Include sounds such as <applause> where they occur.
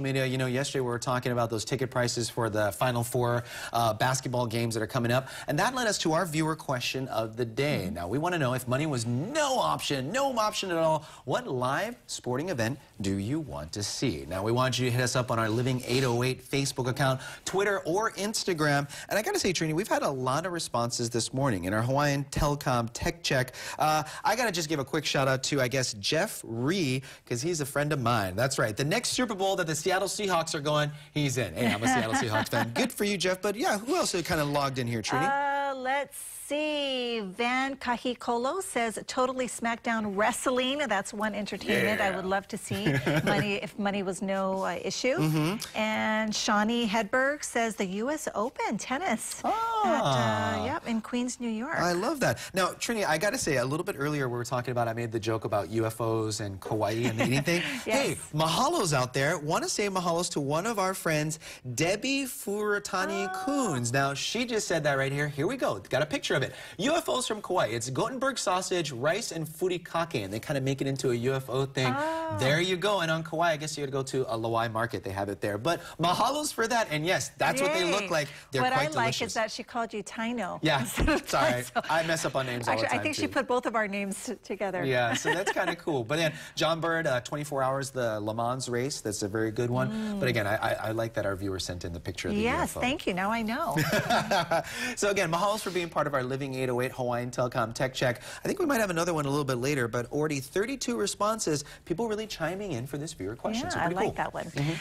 media. You know, yesterday we were talking about those ticket prices for the Final Four uh, basketball games that are coming up, and that led us to our viewer question of the day. Now, we want to know if money was no option, no option at all, what live sporting event do you want to see? Now, we want you to hit us up on our Living 808 Facebook account, Twitter, or Instagram. And I got to say, Trini, we've had a lot of responses this morning in our Hawaiian Telcom Tech Check. Uh, I got to just give a quick shout out to, I guess, Jeff Ree, because he's a friend of mine. That's right. The next Super Bowl that the Seattle Seahawks are going, he's in. Hey, I'm a Seattle Seahawks fan. Good for you, Jeff. But yeah, who else kind of logged in here, Trini? Uh, let's see. Van Kahikolo says totally SmackDown wrestling. That's one entertainment Yeah. I would love to see. <laughs> money, if money was no uh, issue. Mm-hmm. And Shawnee Hedberg says the U.S. Open tennis. At, Ah. uh, yep, in Queens, New York. I love that. Now, Trini, I got to say, a little bit earlier we were talking about, I made the joke about UFOs and Kauai and the eating thing. <laughs> Hey, mahalos out there. Want to say mahalos to one of our friends, Debbie Furutani Oh. Coons. Now, she just said that right here. Here we go. Got a picture of it. UFOs from Kauai. It's Gothenburg sausage, rice, and furikake, and they kind of make it into a UFO thing. Oh. There you go. And on Kauai, I guess you to go to a Lawai market. They have it there. But mahalos for that. And yes, that's what they look like. They're what quite I like is that she called you Tino. Yeah, <laughs> sorry. of it's all right. Tyso. I mess up on names all the time I think she put both of our names together. Yeah, <laughs> so that's kind of cool. But then John Bird, uh, 24 hours, the Le Mans race. That's a very good one. But again, I, I, I like that our viewer sent in the picture of the Mm. Yes, UFO. thank you. Now I know. <laughs> so again, mahalos for being part of our Living 808 Hawaiian Telcom Tech Check. I think we might have another one a little bit later, but already 32 responses. People really chiming in for this viewer question. yeah, so I like cool. that one. Mm-hmm.